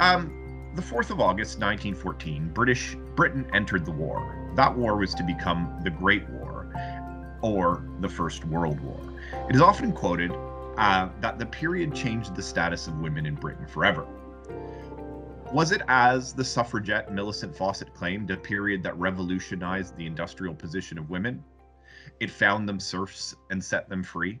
Um, the 4th of August, 1914, British Britain entered the war. That war was to become the Great War, or the First World War. It is often quoted uh, that the period changed the status of women in Britain forever. Was it, as the suffragette Millicent Fawcett claimed, a period that revolutionized the industrial position of women? It found them serfs and set them free?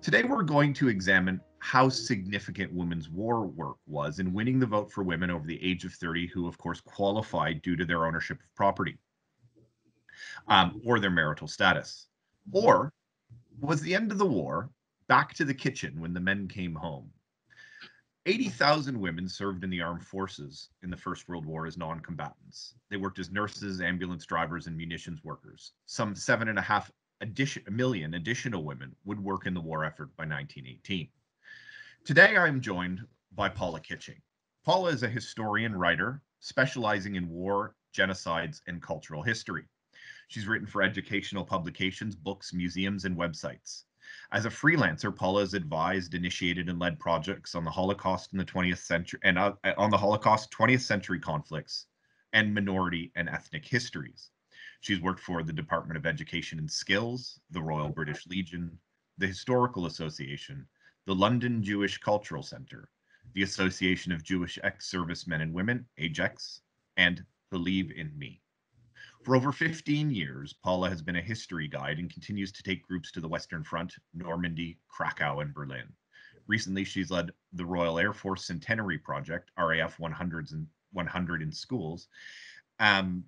Today, we're going to examine how significant women's war work was in winning the vote for women over the age of 30, who, of course, qualified due to their ownership of property um, or their marital status. Or was the end of the war back to the kitchen when the men came home? 80,000 women served in the armed forces in the First World War as non combatants. They worked as nurses, ambulance drivers, and munitions workers. Some seven and a half addition, million additional women would work in the war effort by 1918. Today, I'm joined by Paula Kitching. Paula is a historian writer specializing in war, genocides, and cultural history. She's written for educational publications, books, museums, and websites. As a freelancer, Paula has advised, initiated, and led projects on the Holocaust in the 20th century and uh, on the Holocaust, 20th century conflicts, and minority and ethnic histories. She's worked for the Department of Education and Skills, the Royal British Legion, the Historical Association, the London Jewish Cultural Center, the Association of Jewish Ex-Servicemen and Women, AJEX, and Believe in Me. For over 15 years, Paula has been a history guide and continues to take groups to the Western Front, Normandy, Krakow, and Berlin. Recently, she's led the Royal Air Force Centenary Project, RAF 100s and 100 in schools, um,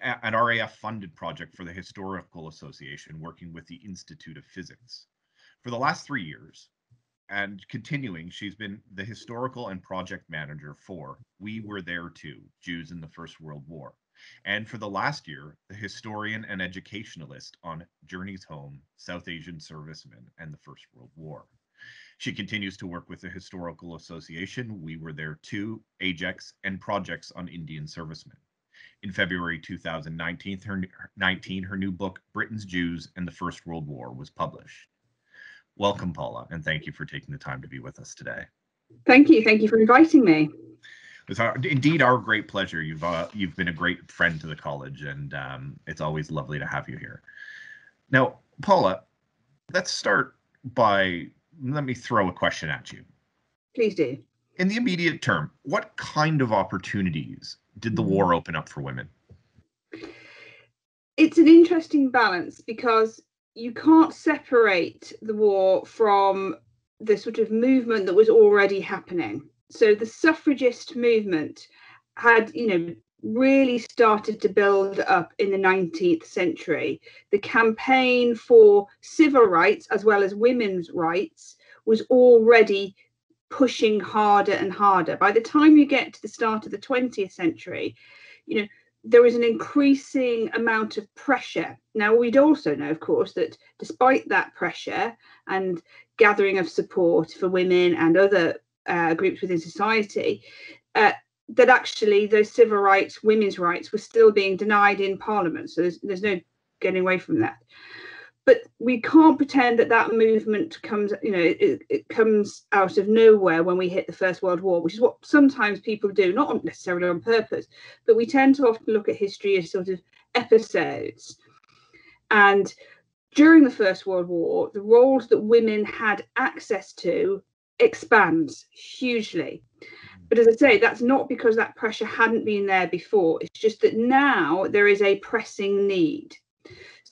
an RAF funded project for the Historical Association working with the Institute of Physics. For the last three years, and continuing, she's been the historical and project manager for We Were There Too Jews in the First World War and for the last year, the historian and educationalist on Journeys Home, South Asian Servicemen, and the First World War. She continues to work with the Historical Association, We Were There Too, AJEX, and projects on Indian servicemen. In February 2019 her, 19, her new book, Britain's Jews and the First World War, was published. Welcome, Paula, and thank you for taking the time to be with us today. Thank you. Thank you for inviting me. It's our, indeed our great pleasure. You've uh, you've been a great friend to the college, and um, it's always lovely to have you here. Now, Paula, let's start by let me throw a question at you. Please do. In the immediate term, what kind of opportunities did the war open up for women? It's an interesting balance because you can't separate the war from the sort of movement that was already happening so the suffragist movement had, you know, really started to build up in the 19th century. The campaign for civil rights as well as women's rights was already pushing harder and harder. By the time you get to the start of the 20th century, you know, there is an increasing amount of pressure. Now, we'd also know, of course, that despite that pressure and gathering of support for women and other uh, groups within society, uh, that actually those civil rights, women's rights, were still being denied in Parliament. So there's, there's no getting away from that. But we can't pretend that that movement comes, you know, it, it comes out of nowhere when we hit the First World War, which is what sometimes people do, not necessarily on purpose, but we tend to often look at history as sort of episodes. And during the First World War, the roles that women had access to expands hugely. But as I say, that's not because that pressure hadn't been there before. It's just that now there is a pressing need.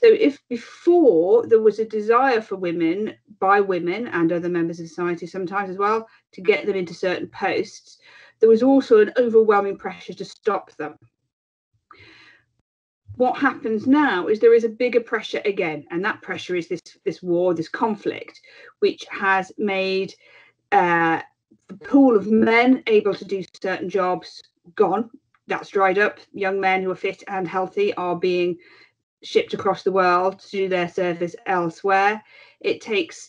So, if before there was a desire for women by women and other members of society sometimes as well to get them into certain posts, there was also an overwhelming pressure to stop them. What happens now is there is a bigger pressure again, and that pressure is this, this war, this conflict, which has made uh, the pool of men able to do certain jobs gone. That's dried up. Young men who are fit and healthy are being shipped across the world to do their service elsewhere. It takes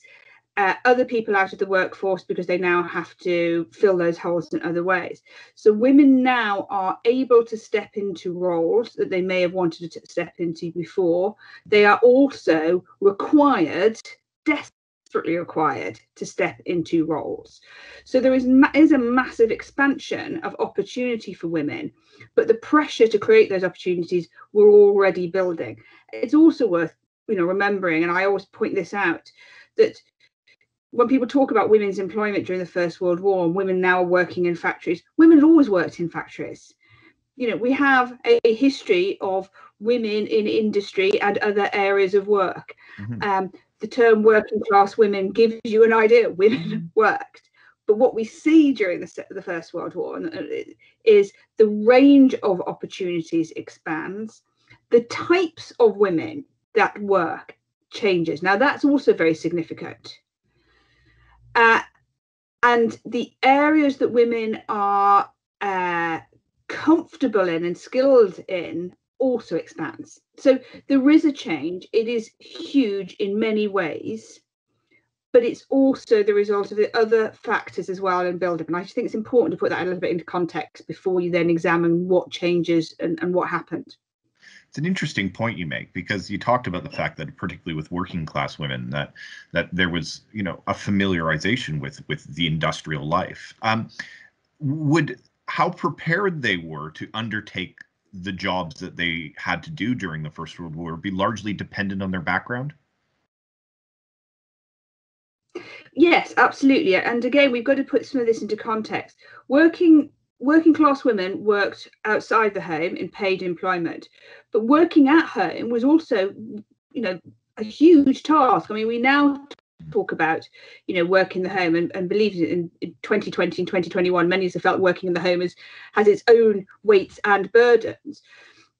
uh, other people out of the workforce because they now have to fill those holes in other ways. So women now are able to step into roles that they may have wanted to step into before. They are also required, desperately required to step into roles. So there is, is a massive expansion of opportunity for women, but the pressure to create those opportunities we're already building. It's also worth you know remembering, and I always point this out, that when people talk about women's employment during the First World War and women now working in factories, women always worked in factories. You know, we have a history of women in industry and other areas of work. Mm-hmm. Um, the term working class women gives you an idea women mm-hmm. worked. But what we see during the, the First World War uh, is the range of opportunities expands, the types of women that work changes. Now, that's also very significant. Uh, and the areas that women are uh, comfortable in and skilled in also expands. So there is a change. It is huge in many ways, but it's also the result of the other factors as well in build up. And I just think it's important to put that a little bit into context before you then examine what changes and, and what happened it's an interesting point you make because you talked about the fact that particularly with working class women that that there was you know a familiarization with with the industrial life um, would how prepared they were to undertake the jobs that they had to do during the first world war be largely dependent on their background yes absolutely and again we've got to put some of this into context working working class women worked outside the home in paid employment, but working at home was also, you know, a huge task. I mean, we now talk about, you know, work in the home and, and believe in, in 2020 and 2021, many have felt working in the home is, has its own weights and burdens.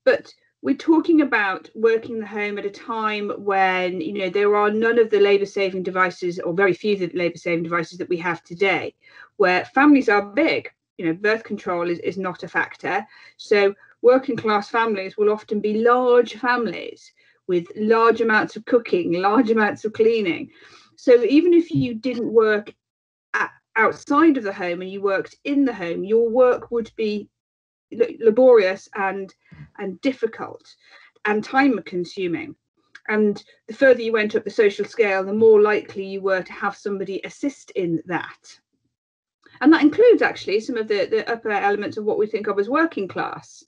But we're talking about working the home at a time when you know there are none of the labor saving devices or very few of the labor saving devices that we have today where families are big. You know birth control is, is not a factor. So working class families will often be large families with large amounts of cooking large amounts of cleaning so even if you didn't work at, outside of the home and you worked in the home your work would be laborious and and difficult and time consuming and the further you went up the social scale the more likely you were to have somebody assist in that. And that includes actually some of the, the upper elements of what we think of as working class.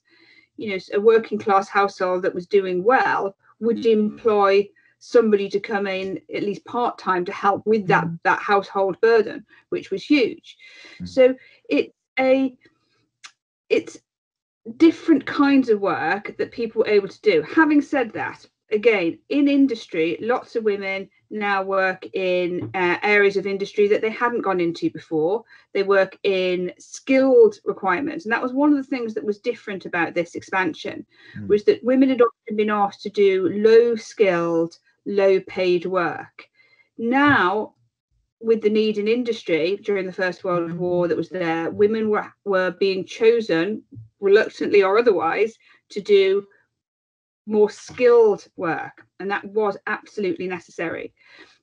You know a working class household that was doing well would mm. employ somebody to come in at least part-time to help with that mm. that household burden which was huge mm. so it's a it's different kinds of work that people were able to do having said that again in industry lots of women now work in uh, areas of industry that they hadn't gone into before. They work in skilled requirements, and that was one of the things that was different about this expansion, mm. was that women had often been asked to do low-skilled, low-paid work. Now, with the need in industry during the First World mm-hmm. War that was there, women were were being chosen, reluctantly or otherwise, to do more skilled work, and that was absolutely necessary.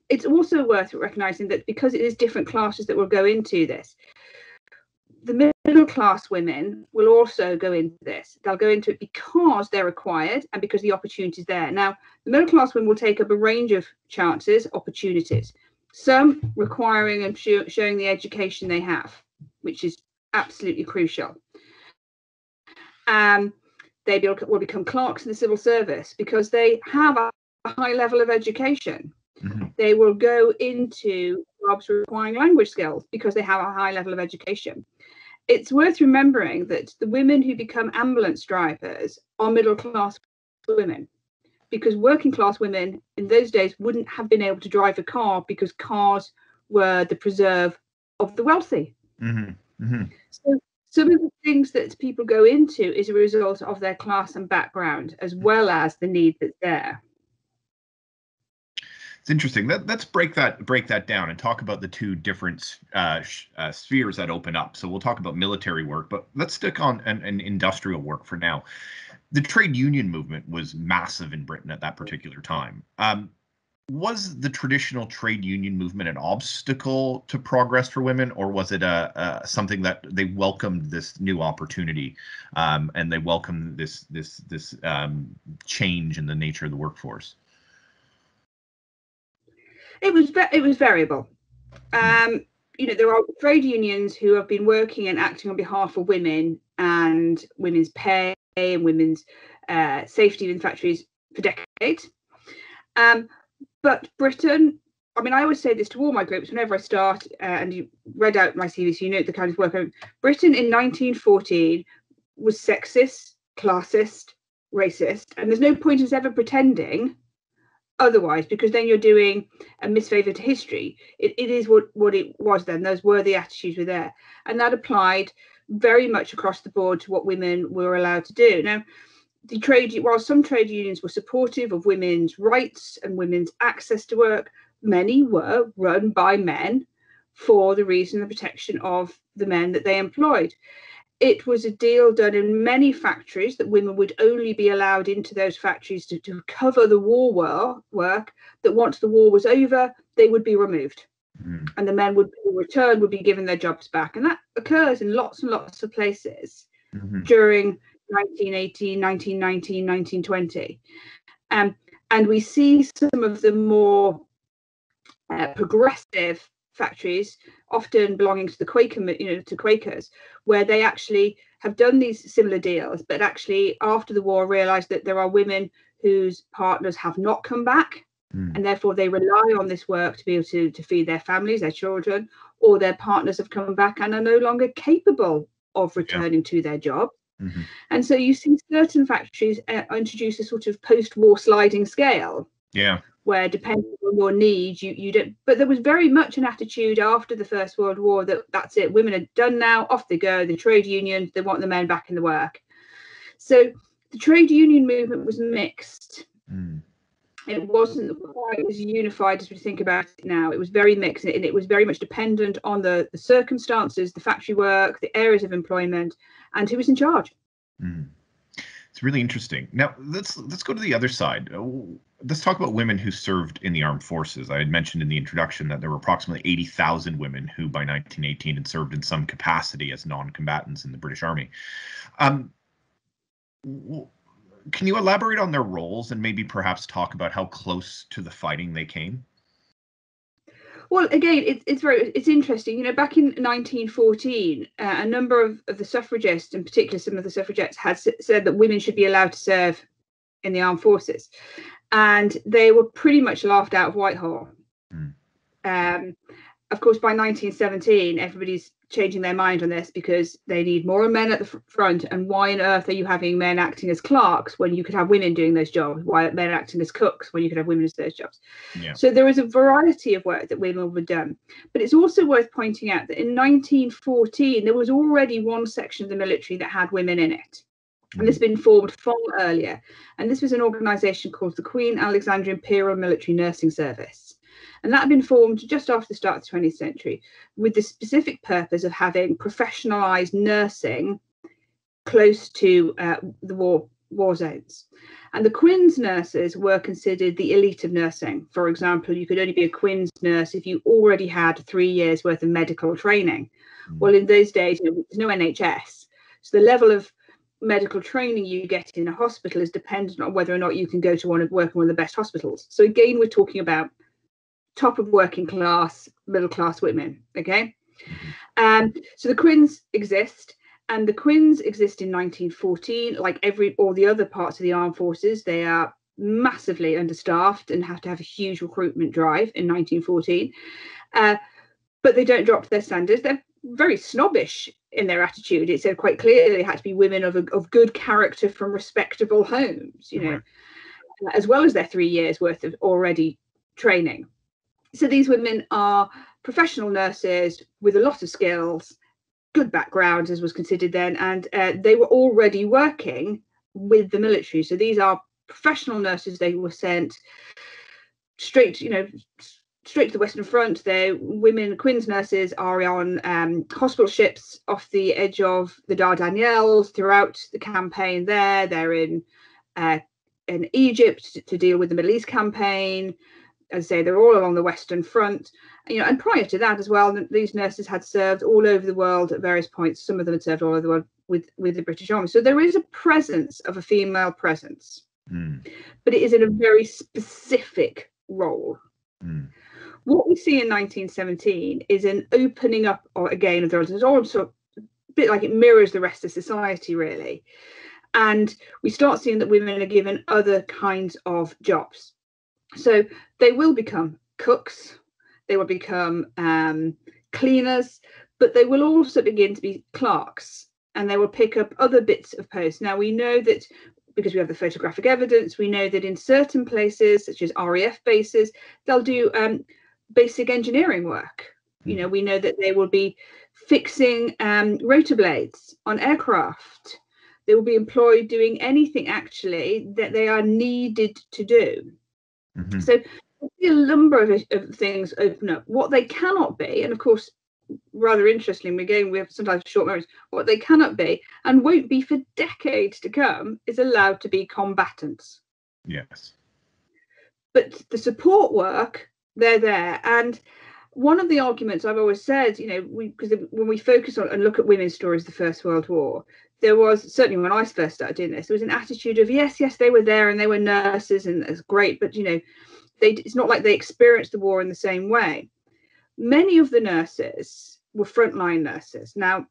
It's also worth recognizing that because it is different classes that will go into this, the middle class women will also go into this. They'll go into it because they're required and because the opportunity is there. Now, the middle class women will take up a range of chances, opportunities, some requiring and sh- showing the education they have, which is absolutely crucial. Um, they will become clerks in the civil service because they have a high level of education. Mm-hmm. They will go into jobs requiring language skills because they have a high level of education. It's worth remembering that the women who become ambulance drivers are middle class women because working class women in those days wouldn't have been able to drive a car because cars were the preserve of the wealthy. Mm-hmm. Mm-hmm. So some of the things that people go into is a result of their class and background as well as the need that's there it's interesting. Let, us break that break that down and talk about the two different uh, uh, spheres that open up. So we'll talk about military work but let's stick on an, an industrial work for now. The trade union movement was massive in britain at that particular time. Um, was the traditional trade union movement an obstacle to progress for women, or was it a, a something that they welcomed this new opportunity um, and they welcomed this this this um, change in the nature of the workforce? It was it was variable. Um, you know, there are trade unions who have been working and acting on behalf of women and women's pay and women's uh, safety in factories for decades. Um, but Britain, I mean, I always say this to all my groups whenever I start, uh, and you read out my CV, so you know the kind of work. I'm, Britain in 1914 was sexist, classist, racist, and there's no point in us ever pretending otherwise because then you're doing a misfavor to history. It, it is what what it was then. Those were the attitudes were there. And that applied very much across the board to what women were allowed to do. Now the trade while some trade unions were supportive of women's rights and women's access to work many were run by men for the reason the protection of the men that they employed it was a deal done in many factories that women would only be allowed into those factories to, to cover the war work, that once the war was over, they would be removed. Mm. And the men would return would be given their jobs back. And that occurs in lots and lots of places mm-hmm. during 1918, 1919, 1920. Um, and we see some of the more uh, progressive factories, often belonging to the Quaker, you know, to Quakers, where they actually have done these similar deals, but actually after the war realised that there are women whose partners have not come back, mm. and therefore they rely on this work to be able to, to feed their families, their children, or their partners have come back and are no longer capable of returning yeah. to their job. Mm-hmm. And so you see certain factories uh, introduce a sort of post-war sliding scale. Yeah where depending on your needs you you don't but there was very much an attitude after the first world war that that's it women are done now off they go the trade unions they want the men back in the work so the trade union movement was mixed mm. it wasn't quite as unified as we think about it now it was very mixed and it was very much dependent on the, the circumstances the factory work the areas of employment and who was in charge mm. It's really interesting. Now let's let's go to the other side. Uh, let's talk about women who served in the armed forces. I had mentioned in the introduction that there were approximately 80,000 women who by 1918 had served in some capacity as non-combatants in the British Army. Um, can you elaborate on their roles and maybe perhaps talk about how close to the fighting they came? Well, again, it, it's very it's interesting. You know, back in 1914, uh, a number of, of the suffragists, in particular some of the suffragettes, had s- said that women should be allowed to serve in the armed forces, and they were pretty much laughed out of Whitehall. Mm. Um, of course, by 1917, everybody's changing their mind on this because they need more men at the front. And why on earth are you having men acting as clerks when you could have women doing those jobs? Why are men acting as cooks when you could have women as those jobs? Yeah. So there is a variety of work that women have done. But it's also worth pointing out that in 1914, there was already one section of the military that had women in it. And this had been formed far earlier. And this was an organisation called the Queen Alexandra Imperial Military Nursing Service. And that had been formed just after the start of the 20th century with the specific purpose of having professionalised nursing close to uh, the war, war zones. And the Queen's nurses were considered the elite of nursing. For example, you could only be a Queen's nurse if you already had three years worth of medical training. Mm. Well, in those days, you know, there's no NHS. So the level of medical training you get in a hospital is dependent on whether or not you can go to one of work in one of the best hospitals. So again, we're talking about top of working class, middle class women. Okay. Um, so the Quins exist, and the Quins exist in 1914, like every all the other parts of the armed forces. They are massively understaffed and have to have a huge recruitment drive in 1914. Uh, but they don't drop their standards. They're very snobbish in their attitude. It said quite clearly they had to be women of, a, of good character from respectable homes, you know, right. as well as their three years worth of already training so these women are professional nurses with a lot of skills, good backgrounds as was considered then, and uh, they were already working with the military. So these are professional nurses. They were sent straight, you know, straight to the Western Front. They're women, Queen's nurses are on um, hospital ships off the edge of the Dardanelles throughout the campaign. There, they're in uh, in Egypt to deal with the Middle East campaign as I say, they're all along the Western Front. You know, and prior to that as well, these nurses had served all over the world at various points. Some of them had served all over the world with with the British Army. So there is a presence of a female presence, mm. but it is in a very specific role. Mm. What we see in 1917 is an opening up or again of the roles. It's also a bit like it mirrors the rest of society, really. And we start seeing that women are given other kinds of jobs. So they will become cooks, they will become um, cleaners, but they will also begin to be clerks and they will pick up other bits of posts. Now we know that because we have the photographic evidence, we know that in certain places, such as RAF bases, they'll do um, basic engineering work. You hmm. know, we know that they will be fixing um, rotor blades on aircraft. They will be employed doing anything actually that they are needed to do. Mm-hmm. So a number of, of things open up. What they cannot be, and of course, rather interestingly, again, we have sometimes short memories, what they cannot be and won't be for decades to come is allowed to be combatants. Yes. But the support work, they're there. And one of the arguments I've always said, you know, we because when we focus on and look at women's stories, the First World War, there was certainly when I first started doing this, there was an attitude of yes, yes, they were there and they were nurses and it's great, but you know, they it's not like they experienced the war in the same way many of the nurses were frontline nurses. Now,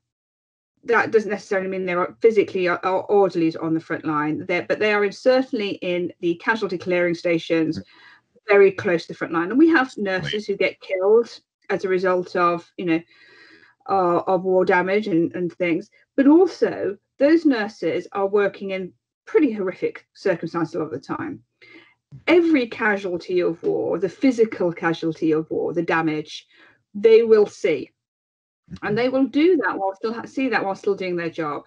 that doesn't necessarily mean they're physically or, orderlies on the front line, there, but they are in, certainly in the casualty clearing stations, very close to the front line. And we have nurses who get killed as a result of, you know, uh, of war damage and, and things. But also, those nurses are working in pretty horrific circumstances a lot of the time. Every casualty of war, the physical casualty of war, the damage, they will see. And they will do that while still see that while still doing their job.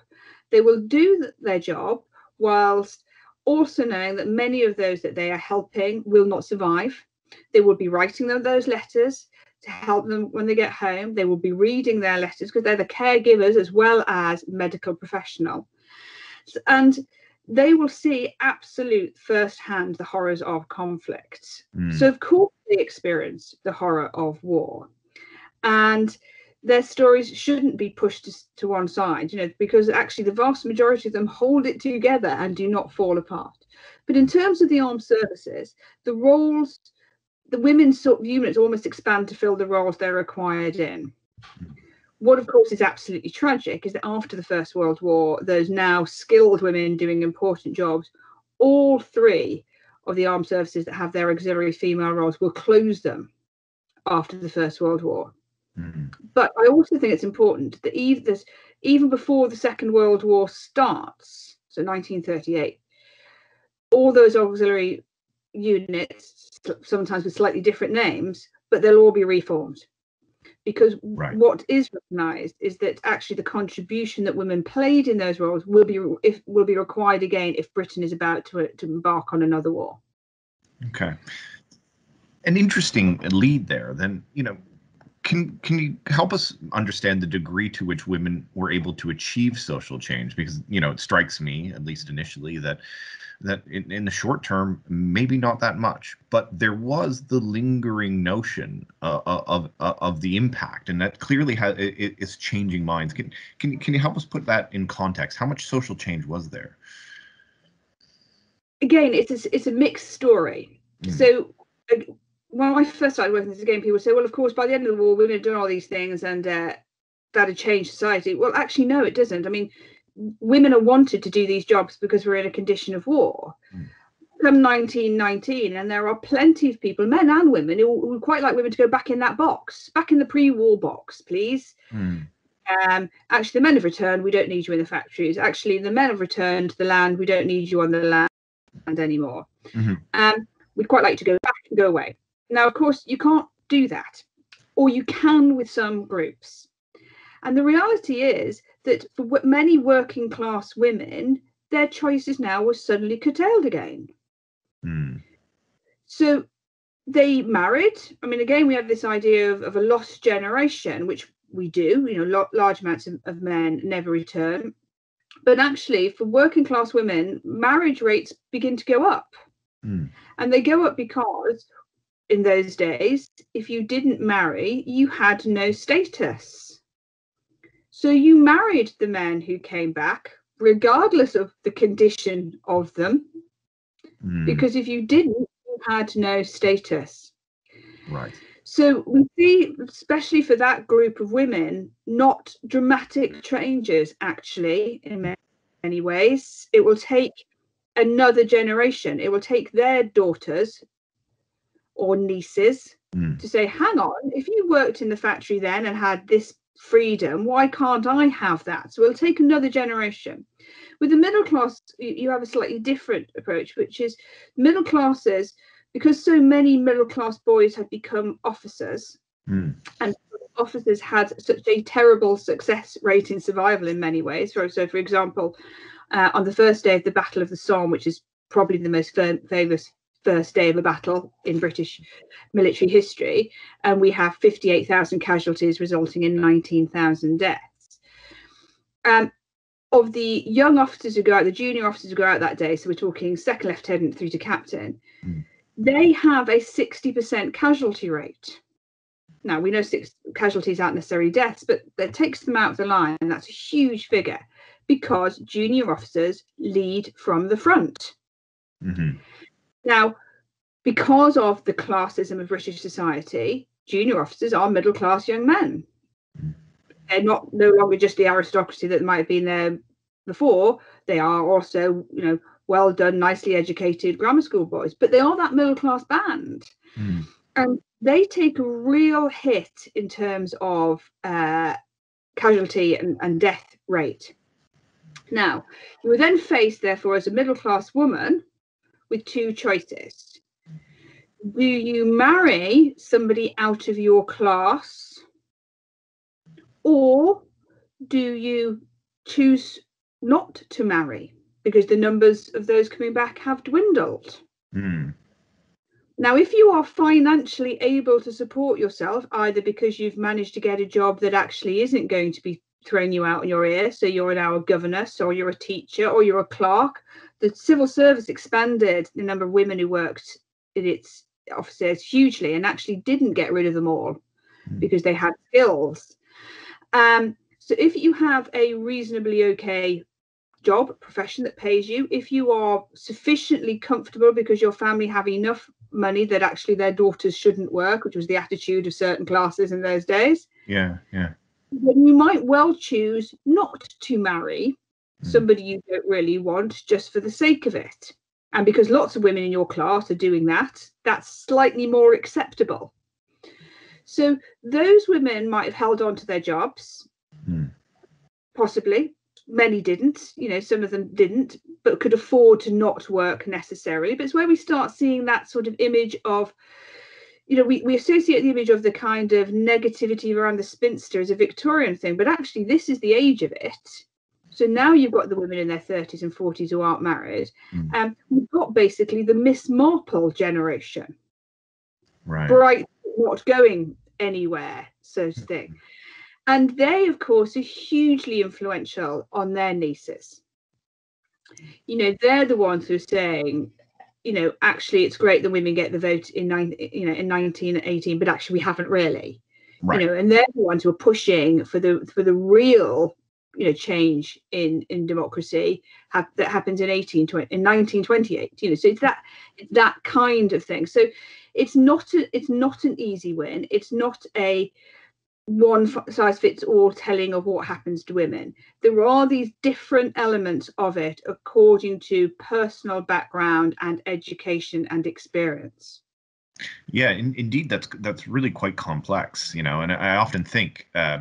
They will do their job whilst also knowing that many of those that they are helping will not survive. They will be writing them those letters to help them when they get home. They will be reading their letters because they're the caregivers as well as medical professional. And they will see absolute firsthand the horrors of conflict. Mm. So, of course, they experience the horror of war and their stories shouldn't be pushed to, to, one side, you know, because actually the vast majority of them hold it together and do not fall apart. But in terms of the armed services, the roles, the women's sort of units almost expand to fill the roles they're required in. What, of course, is absolutely tragic is that after the First World War, there's now skilled women doing important jobs. All three of the armed services that have their auxiliary female roles will close them after the First World War. Mm-hmm. But I also think it's important that even, even before the Second World War starts, so 1938, all those auxiliary units, sometimes with slightly different names, but they'll all be reformed. Because right. what is recognised is that actually the contribution that women played in those roles will be if will be required again if Britain is about to, to embark on another war. Okay, an interesting lead there. Then you know can can you help us understand the degree to which women were able to achieve social change? Because you know it strikes me at least initially that that in, in the short term maybe not that much. But there was the lingering notion uh, uh of uh, of the impact and that clearly has it, it's changing minds. Can can can you help us put that in context? How much social change was there? Again it's a, it's a mixed story. Mm. so when I first started working this game, people say, well, of course, by the end of the war, women had done all these things and uh, that had changed society. Well, actually, no, it doesn't. I mean, women are wanted to do these jobs because we're in a condition of war. Mm. Come 1919, and there are plenty of people, men and women, who would quite like women to go back in that box, back in the pre-war box, please. Mm. Um, actually, the men have returned. We don't need you in the factories. Actually, the men have returned to the land. We don't need you on the land anymore. Mm-hmm. Um, we'd quite like to go back and go away. Now, of course, you can't do that, or you can with some groups. And the reality is that for many working class women, their choices now were suddenly curtailed again. Mm. So they married. I mean, again, we have this idea of, of a lost generation, which we do. You know, lo- large amounts of, of men never return. But actually, for working class women, marriage rates begin to go up. Mm. And they go up because in those days, if you didn't marry, you had no status. So you married the men who came back, regardless of the condition of them, mm. because if you didn't, you had no status. Right. So we see, especially for that group of women, not dramatic changes actually in many ways. It will take another generation, it will take their daughters or nieces mm. to say, hang on, if you worked in the factory then and had this freedom, why can't I have that? So it'll take another generation. With the middle class, you have a slightly different approach, which is middle classes, because so many middle class boys have become officers, mm. and officers had such a terrible success rate in survival in many ways. So, so for example, uh, on the first day of the Battle of the Somme, which is probably the most famous first day of a battle in British military history, and we have 58,000 casualties, resulting in 19,000 deaths. Um, of the young officers who go out, the junior officers who go out that day, so we're talking second lieutenant through to captain, mm. they have a 60% casualty rate. Now we know six casualties aren't necessarily deaths, but that takes them out of the line, and that's a huge figure because junior officers lead from the front. Mm-hmm. Now, because of the classism of British society, junior officers are middle class young men. They're not no longer just the aristocracy that might have been there before. They are also, you know, well done, nicely educated grammar school boys, but they are that middle class band. Mm. And they take a real hit in terms of uh, casualty and, and death rate. Now, you are then faced, therefore, as a middle class woman with two choices. Do you marry somebody out of your class, or do you choose not to marry because the numbers of those coming back have dwindled? Mm. Now, if you are financially able to support yourself, either because you've managed to get a job that actually isn't going to be throwing you out in your ear, so you're now a governess, or you're a teacher, or you're a clerk, the civil service expanded the number of women who worked in its offices hugely and actually didn't get rid of them all mm. because they had skills. Um, so if you have a reasonably okay job profession that pays you if you are sufficiently comfortable because your family have enough money that actually their daughters shouldn't work which was the attitude of certain classes in those days yeah yeah then you might well choose not to marry Hmm. somebody you don't really want just for the sake of it. And because lots of women in your class are doing that, that's slightly more acceptable. So those women might have held on to their jobs, mm. possibly. Many didn't, you know, some of them didn't, but could afford to not work necessarily. But it's where we start seeing that sort of image of, you know, we, we associate the image of the kind of negativity around the spinster as a Victorian thing, but actually, this is the age of it so now you've got the women in their 30s and 40s who aren't married. Mm. Um, we've got basically the Miss Marple generation. Right. Bright, not going anywhere, so to speak. And they, of course, are hugely influential on their nieces. You know, they're the ones who are saying, you know, actually, it's great that women get the vote in nine, you know, in 1918, but actually, we haven't really. Right. You know, and they're the ones who are pushing for the for the real you know change in in democracy that happens in 18 in 1928 you know so it's that it's that kind of thing. So it's not a, it's not an easy win. It's not a one size fits all telling of what happens to women. There are these different elements of it according to personal background and education and experience. Yeah in, indeed that's that's really quite complex you know and i often think uh,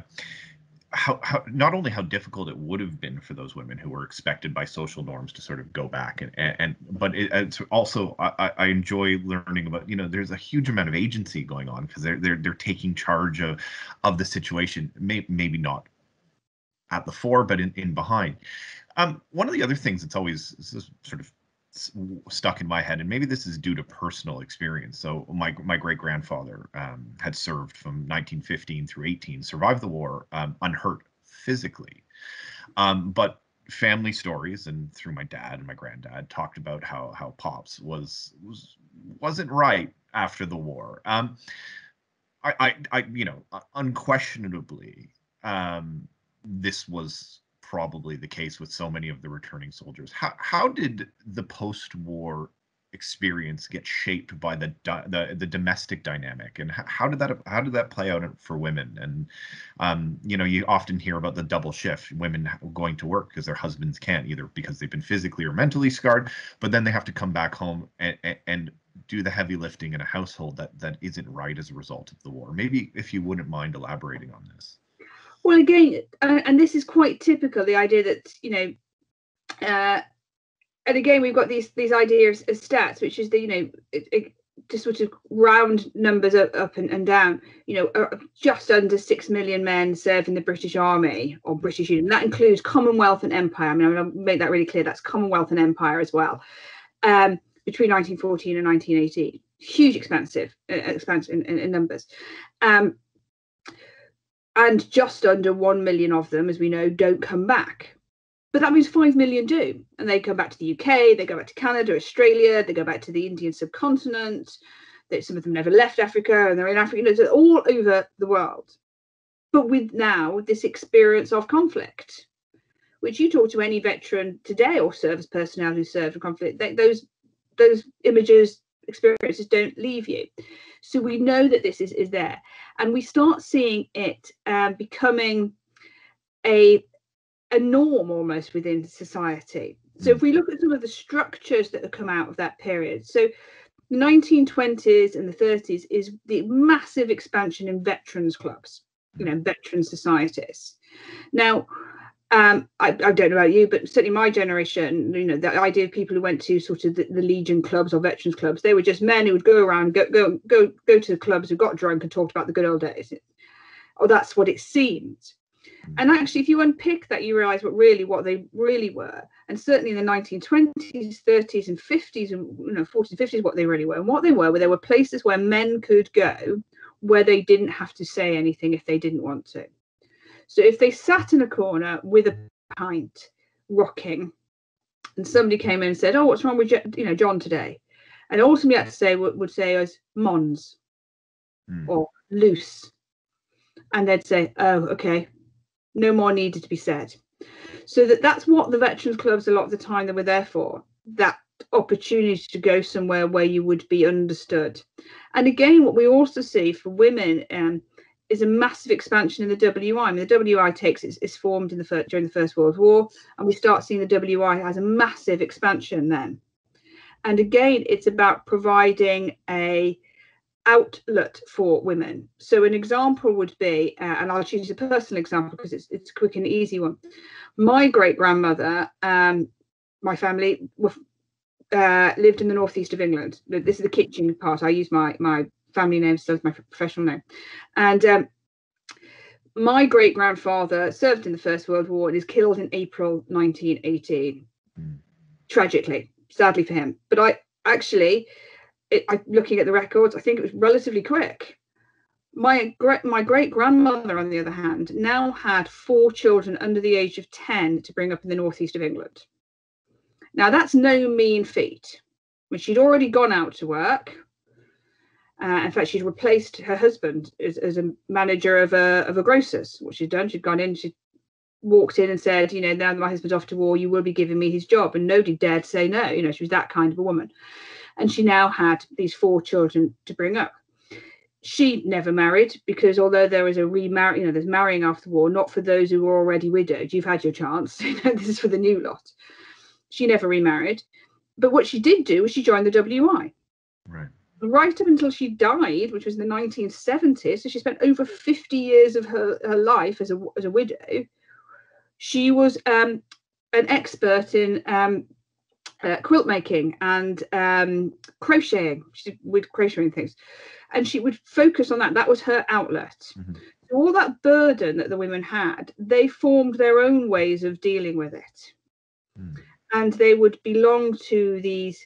how, how not only how difficult it would have been for those women who were expected by social norms to sort of go back and and, and but it, it's also I, I enjoy learning about you know there's a huge amount of agency going on because they're they're they're taking charge of of the situation may, maybe not at the fore but in, in behind. Um, one of the other things that's always sort of stuck in my head, and maybe this is due to personal experience. So my my great grandfather um, had served from 1915 through 18, survived the war um, unhurt physically, um, but family stories and through my dad and my granddad talked about how how pops was was wasn't right after the war. Um, I, I I you know unquestionably um, this was probably the case with so many of the returning soldiers. How how did the post-war experience get shaped by the the, the domestic dynamic? And how did that how did that play out for women? And um, you know you often hear about the double shift women going to work because their husbands can't either because they've been physically or mentally scarred but then they have to come back home and, and do the heavy lifting in a household that that isn't right as a result of the war. Maybe if you wouldn't mind elaborating on this well again and this is quite typical the idea that you know uh, and again we've got these these ideas as stats which is the you know it, it, to sort of round numbers up, up and, and down you know uh, just under six million men serve in the british army or british union. That includes commonwealth and empire. I mean i'm going to make that really clear. That's commonwealth and empire as well um, between 1914 and 1918 huge expansive uh, expansion in, in, in, numbers. Um, and just under 1 million of them as we know don't come back but that means 5 million do. And they come back to the UK, they go back to Canada, Australia, they go back to the Indian subcontinent. They, some of them never left Africa and they're in Africa, you know, all over the world. But with now this experience of conflict, which you talk to any veteran today or service personnel who served in conflict, they, those those images, experiences don't leave you. So we know that this is, is there. And we start seeing it um, becoming a a norm almost within society. So if hmm. we look at some of the structures that have come out of that period, so the 1920s and the 30s is the massive expansion in veterans clubs, you know, veteran societies. Now, um, I, I, don't know about you, but certainly my generation, you know, the idea of people who went to sort of the, the, Legion clubs or veterans clubs, they were just men who would go around, go go go go to the clubs who got drunk and talked about the good old days. Or oh, that's what it seemed. And actually, if you unpick that, you realize what really what they really were. And certainly in the 1920s, 30s, and 50s, and you know, 40s and 50s, what they really were. And what they were, were there were places where men could go where they didn't have to say anything if they didn't want to. So if they sat in a corner with a pint, rocking, and somebody came in and said, "Oh, what's wrong with you know John today?" and all somebody had to say would, would say was "Mons" mm. or "Loos," and they'd say, "Oh, okay." no more needed to be said. So that that's what the veterans clubs a lot of the time they were there for. That opportunity to go somewhere where you would be understood. And again, what we also see for women um, is a massive expansion in the WI. I mean, the WI takes is, is formed in the first, during the First World War, and we start seeing the WI has a massive expansion then. And again, it's about providing a outlet for women. So an example would be, uh, and I'll choose a personal example because it's it's a quick and easy one. My great grandmother, um, my family were, uh, lived in the northeast of England. This is the Kitching part. I use my my family name so of my professional name, and. Um, my great grandfather served in the First World War and is killed in April 1918. Mm. Tragically, sadly for him. But I actually, it, I, looking at the records, I think it was relatively quick. My great my great grandmother, on the other hand, now had four children under the age of ten to bring up in the northeast of England. Now that's no mean feat. When she'd already gone out to work, uh, in fact, she'd replaced her husband as, as a manager of a of a grocer's. What she'd done, she'd gone in, she walked in and said, you know, now that my husband's off to war, you will be giving me his job, and nobody dared say no. You know, she was that kind of a woman and she now had these four children to bring up. She never married because although there is a remarry, you know, there's marrying after the war, not for those who were already widowed. You've had your chance. this is for the new lot. She never remarried. But what she did do was she joined the WI. Right. Right up until she died, which was in the 1970s, so she spent over 50 years of her, her life as a, as a widow. She was um, an expert in um, uh, quilt making and um, crocheting with crocheting things and she would focus on that that was her outlet mm-hmm. so all that burden that the women had they formed their own ways of dealing with it mm. and they would belong to these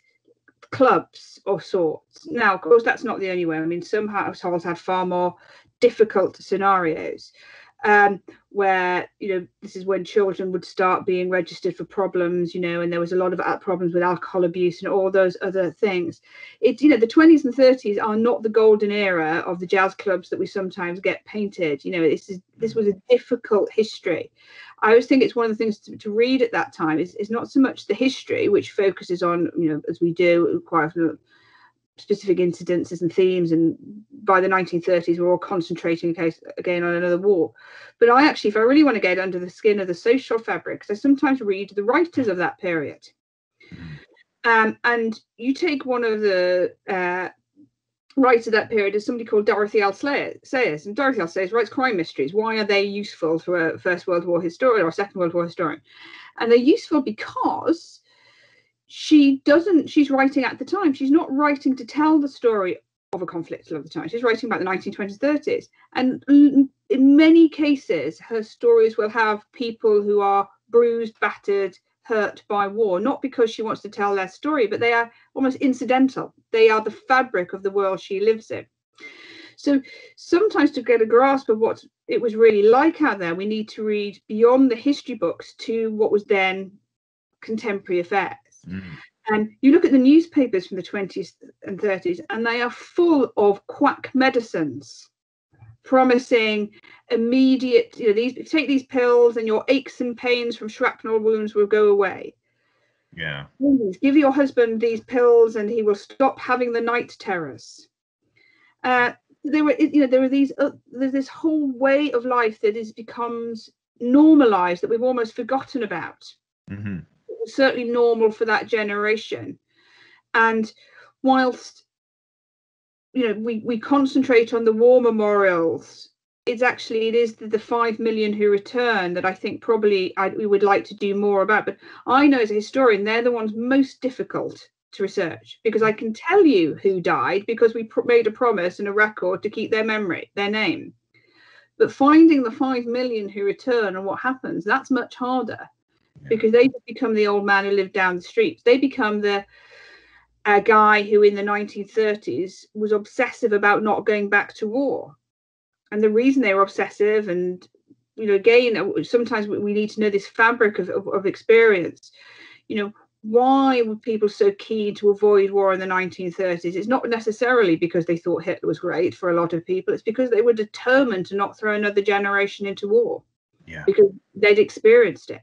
clubs of sorts. Now of course that's not the only way. I mean some households had far more difficult scenarios um, where you know this is when children would start being registered for problems, you know, and there was a lot of problems with alcohol abuse and all those other things. It you know the 20s and 30s are not the golden era of the jazz clubs that we sometimes get painted. You know, this is this was a difficult history. I always think it's one of the things to, to read at that time is, is not so much the history, which focuses on, you know, as we do quite specific incidences and themes and by the 1930s we're all concentrating case again on another war. But i actually if i really want to get under the skin of the social fabric i sometimes read the writers of that period. Um, and you take one of the uh, writers of that period is somebody called dorothy l. Sayers and dorothy l. Sayers writes crime mysteries. Why are they useful for a first world war historian or second world war historian? And they're useful because she doesn't she's writing at the time she's not writing to tell the story of a conflict a lot of the time. She's writing about the 1920s 30s and in many cases her stories will have people who are bruised battered hurt by war not because she wants to tell their story but they are almost incidental. They are the fabric of the world she lives in. So sometimes to get a grasp of what it was really like out there we need to read beyond the history books to what was then contemporary affairs Mm. And you look at the newspapers from the 20s and 30s, and they are full of quack medicines promising immediate, you know, these take these pills and your aches and pains from shrapnel wounds will go away. Yeah. give your husband these pills and he will stop having the night terrors. Uh, there were, you know, there are these, uh, there's this whole way of life that is becomes normalized that we've almost forgotten about. Mm-hmm was certainly normal for that generation. And whilst you know we, we concentrate on the war memorials, it's actually it is the, the five million who return that I think probably I, we would like to do more about. But I know as a historian, they're the ones most difficult to research because I can tell you who died because we pr- made a promise and a record to keep their memory, their name. But finding the five million who return and what happens, that's much harder because they become the old man who lived down the street. They become the a guy who in the 1930s was obsessive about not going back to war. And the reason they were obsessive, and you know, again, sometimes we need to know this fabric of, of, of experience. You know, why were people so keen to avoid war in the 1930s? It's not necessarily because they thought Hitler was great for a lot of people. It's because they were determined to not throw another generation into war. Yeah. Because they'd experienced it.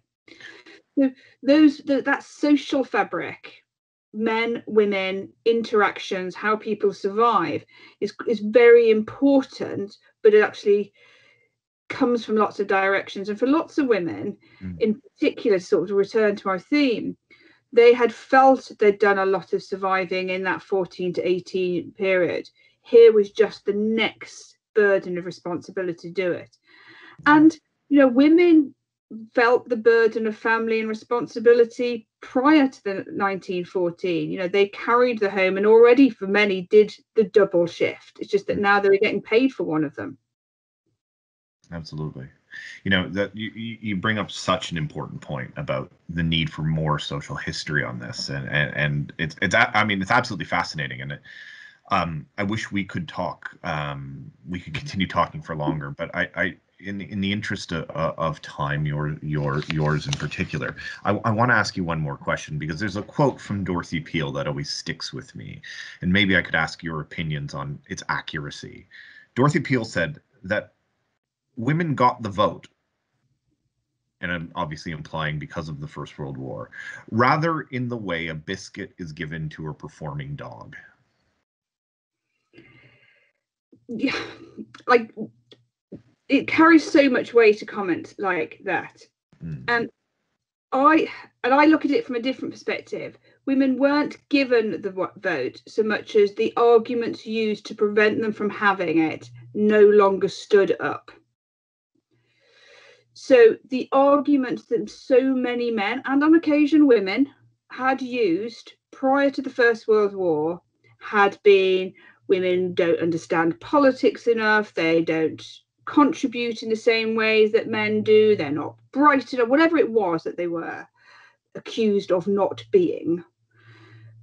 So those the, that social fabric, men, women, interactions, how people survive is is very important, but it actually comes from lots of directions. And for lots of women, mm. in particular, sort of return to our theme, they had felt they'd done a lot of surviving in that 14 to 18 period. Here was just the next burden of responsibility to do it. And you know, women felt the burden of family and responsibility prior to the 1914 you know they carried the home and already for many did the double shift. It's just that now they're getting paid for one of them. Absolutely. You know that you, you bring up such an important point about the need for more social history on this and and, and it's it's i mean it's absolutely fascinating and it, um, I wish we could talk. Um, we could continue talking for longer, but I, I in in the interest of, of time, your your yours in particular, I, I want to ask you one more question because there's a quote from Dorothy Peel that always sticks with me, and maybe I could ask your opinions on its accuracy. Dorothy Peel said that women got the vote, and I'm obviously implying because of the First World War, rather in the way a biscuit is given to a performing dog. Yeah, like it carries so much weight to comment like that. Mm. And I and I look at it from a different perspective. Women weren't given the vote so much as the arguments used to prevent them from having it no longer stood up. So the arguments that so many men and on occasion women had used prior to the First World War had been women don't understand politics enough, they don't contribute in the same ways that men do, they're not bright enough, whatever it was that they were accused of not being.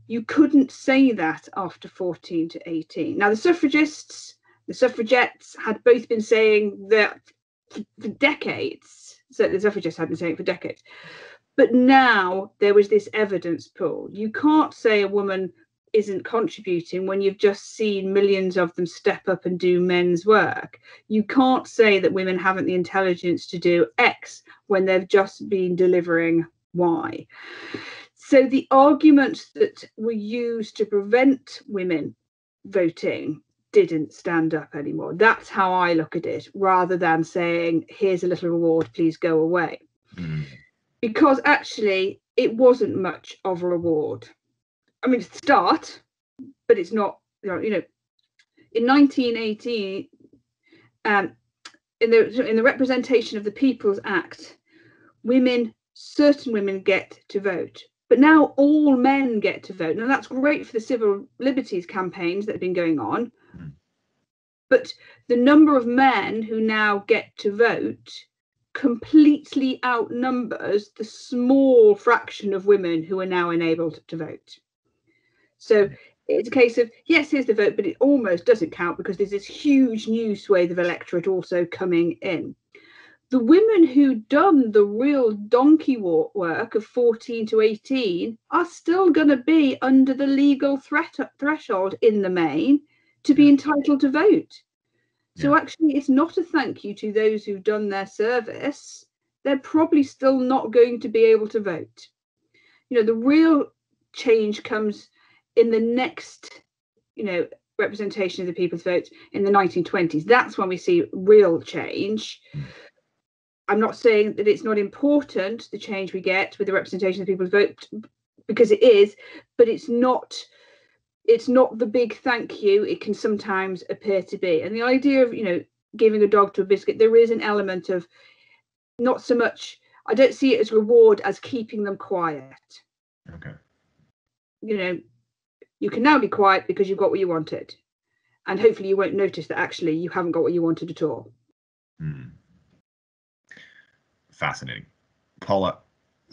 You couldn't say that after 14 to 18. Now, the suffragists, the suffragettes had both been saying that for decades. So the suffragists had been saying it for decades. But now there was this evidence pool. You can't say a woman isn't contributing when you've just seen millions of them step up and do men's work. You can't say that women haven't the intelligence to do X when they've just been delivering Y. So the arguments that were used to prevent women voting didn't stand up anymore. That's how I look at it, rather than saying, here's a little reward, please go away. Mm. Because actually, it wasn't much of a reward. I mean, start, but it's not, you know, you know in 1918, um, in the in the Representation of the People's Act, women, certain women get to vote. But now all men get to vote. Now that's great for the civil liberties campaigns that have been going on. Mm. But the number of men who now get to vote completely outnumbers the small fraction of women who are now enabled to vote. So it's a case of yes, here's the vote, but it almost doesn't count because there's this huge new swathe of electorate also coming in. The women who done the real donkey work of 14 to 18 are still going to be under the legal threat, threshold in the main to be entitled to vote. So yeah. actually, it's not a thank you to those who've done their service. They're probably still not going to be able to vote. You know, the real change comes in the next, you know, representation of the people's vote in the 1920s. That's when we see real change. I'm not saying that it's not important the change we get with the representation of the people's vote because it is, but it's not it's not the big thank you it can sometimes appear to be. And the idea of, you know, giving a dog to a biscuit, there is an element of not so much I don't see it as reward as keeping them quiet. Okay. You know, you can now be quiet because you got what you wanted. And hopefully you won't notice that actually you haven't got what you wanted at all. Hmm. Fascinating. Paula,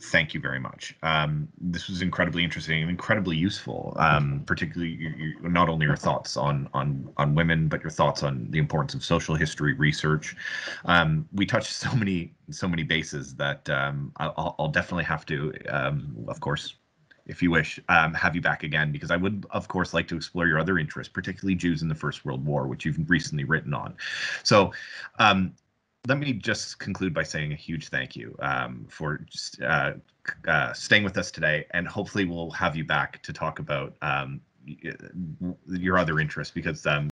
thank you very much. Um, this was incredibly interesting and incredibly useful, um, particularly you, you, not only your thoughts on on on women, but your thoughts on the importance of social history research. Um, we touched so many so many bases that um, I'll, I'll, definitely have to, um, of course, if you wish, um, have you back again because I would, of course, like to explore your other interests, particularly Jews in the First World War, which you've recently written on. So, um, let me just conclude by saying a huge thank you um, for just, uh, uh, staying with us today, and hopefully we'll have you back to talk about um, your other interests because um,